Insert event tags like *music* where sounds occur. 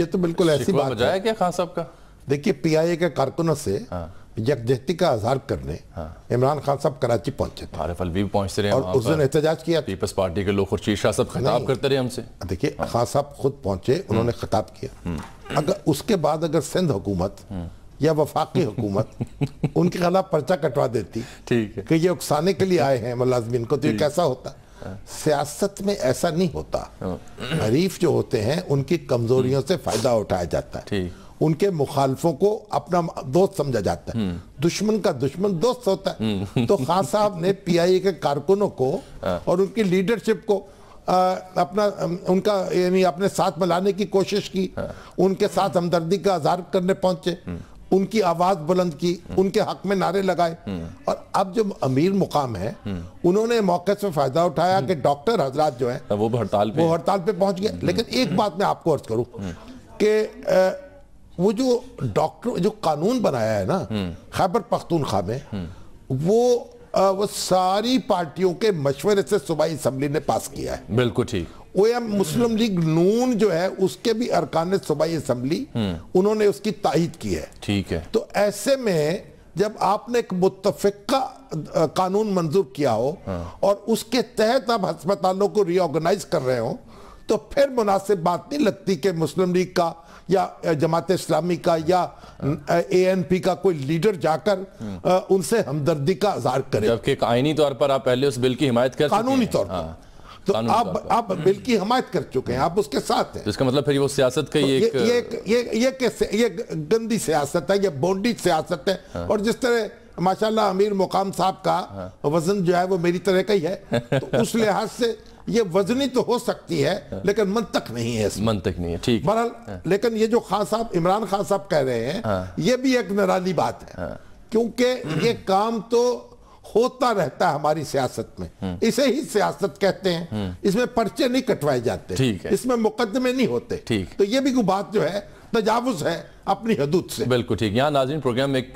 ये तो बिल्कुल ऐसी बात है। क्या खान साहब का देखिए पीआईए के कारकुनों से हाँ। यकजहती का इजहार करने इमरान खान साहब कराची पहुँचे थे। आरिफ अलवी भी पहुँचते रहे और उस दिन एहतजाज किया। पीपल्स पार्टी के लोग खुर्शीद शाह साहब खिताब करते रहे हमसे। देखिए खान साहब खुद पहुँचे उन्होंने खिताब किया। अगर उसके बाद अगर सिंध हुकूमत या वफाकी हुकूमत *laughs* उनके खिलाफ पर्चा कटवा देती ठीक है। कि ये उकसाने के लिए आए हैं मुलाजमीन को तो ये कैसा होता? सियासत में ऐसा नहीं होता। हरीफ जो होते हैं उनकी कमजोरियों से फ़ायदा उठाया जाता है। उनके मुखालफों को अपना दोस्त समझा जाता है। दुश्मन का दुश्मन दोस्त होता है। तो खान साहब ने पीआईए के कारकुनों को और उनकी लीडरशिप को आ, अपना उनका यानी अपने साथ मिलाने की कोशिश की। उनके साथ हमदर्दी का इजहार करने पहुँचे। उनकी आवाज़ बुलंद की उनके हक में नारे लगाए। और अब जो अमीर मुकाम है उन्होंने मौके से फ़ायदा उठाया कि डॉक्टर हजरात जो है वो हड़ताल पे वो हड़ताल पे पहुँच गए। लेकिन एक बात मैं आपको अर्ज़ करूँ कि वो जो डॉक्टर जो कानून बनाया है ना खैबर पख्तूनख्वा में वो वो सारी पार्टियों के मशवरे से सूबाई असम्बली ने पास किया है। बिल्कुल ठीक। वो एम मुस्लिम लीग नून जो है उसके भी अरकान सूबाई असम्बली उन्होंने उसकी ताहिद की है। ठीक है। तो ऐसे में जब आपने एक मुतफिका कानून मंजूर किया हो हाँ। और उसके तहत आप अस्पतालों को रीऑर्गेनाइज कर रहे हो तो फिर मुनासिब बात नहीं लगती कि मुस्लिम लीग का या जमात इस्लामी का या ए एन पी का कोई लीडर जाकर उनसे हमदर्दी का इजहार करे जबकि आईनी तौर पर आप पहले उस बिल की हिमायत कर कानूनी। तौर पर हाँ, तो आप आप बिल की हमायत कर चुके हैं आप उसके साथ हैं तो इसका मतलब फिर वो सियासत का ही ये एक ये ये ये कैसे ये गंदी सियासत है ये बोंडी सियासत है हाँ। और जिस तरह माशाल्लाह अमीर मुकाम साहब का हाँ। वज़न जो है वो मेरी तरह का ही है तो उस लिहाज से ये वजनी तो हो सकती है लेकिन मंतक नहीं है इसमें। मंतक नहीं है ठीक। बहरहाल लेकिन ये जो खान साहब इमरान खान साहब कह रहे हैं ये भी एक निराली बात है। क्योंकि ये काम तो होता रहता है हमारी सियासत में। इसे ही सियासत कहते हैं। इसमें पर्चे नहीं कटवाए जाते। ठीक है। इसमें मुकदमे नहीं होते। ठीक। तो ये भी बात जो है तजावुज है अपनी हदूद से। बिल्कुल ठीक। यहाँ नाजरीन प्रोग्राम में एक